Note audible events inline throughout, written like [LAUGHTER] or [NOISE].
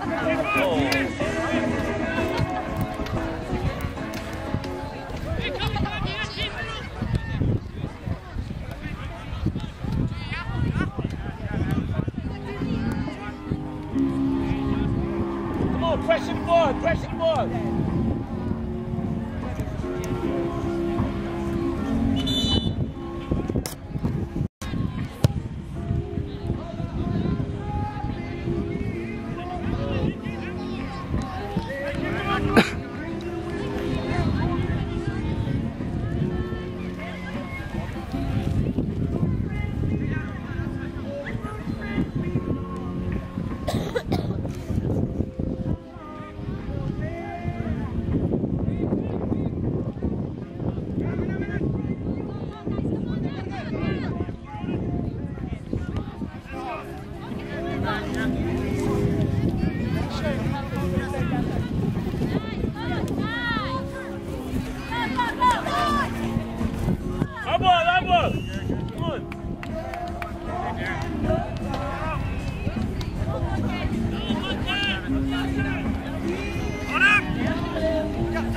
pressure the Pressing forward, pressing forward. Ha [LAUGHS]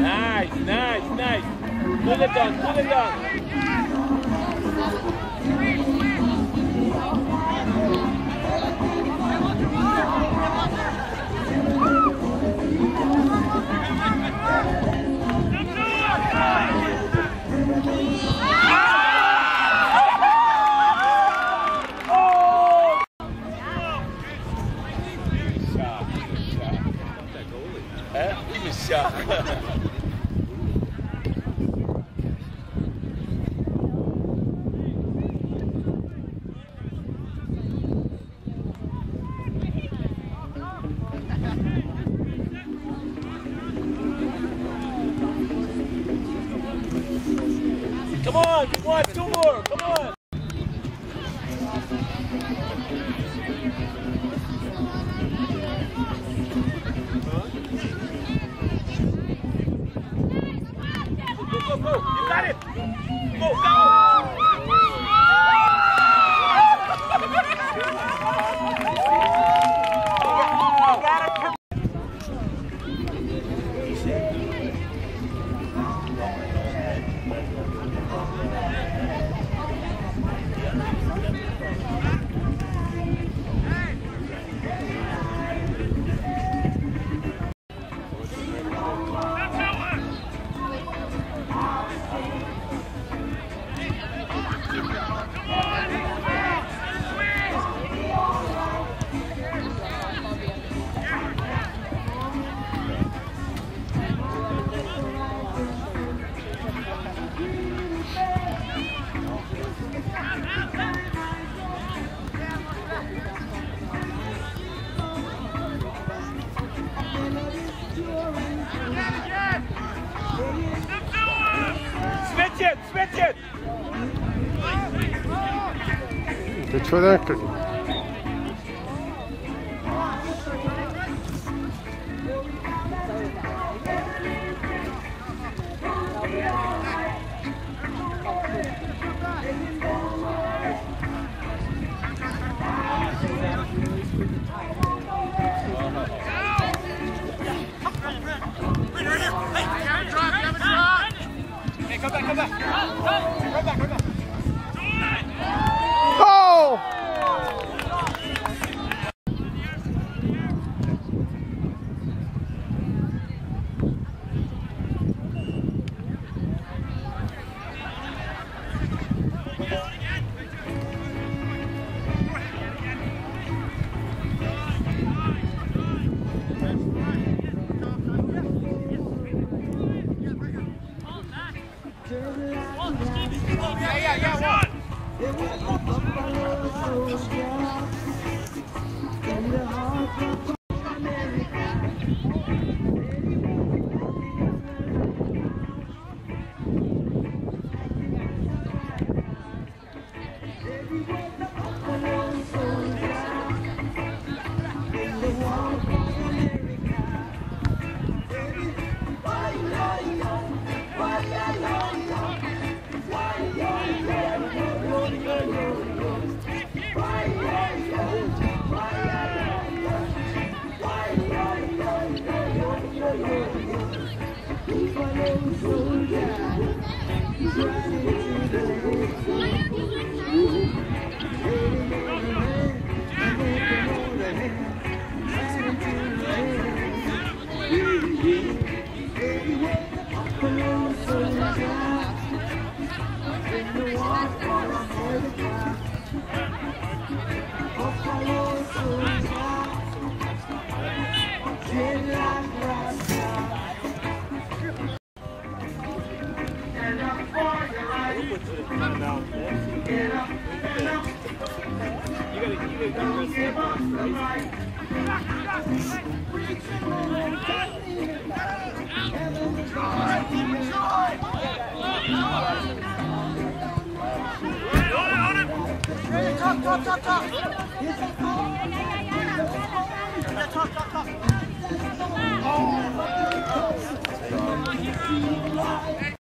Nice, nice, nice. Pull it down, pull it down. Wie is. Come on, come on, come on. Switch it, switch it. Good for that. Hey, come Yeah, yeah, one. You. gotta, Top, top, top. Yeah, top, top, top. Oh.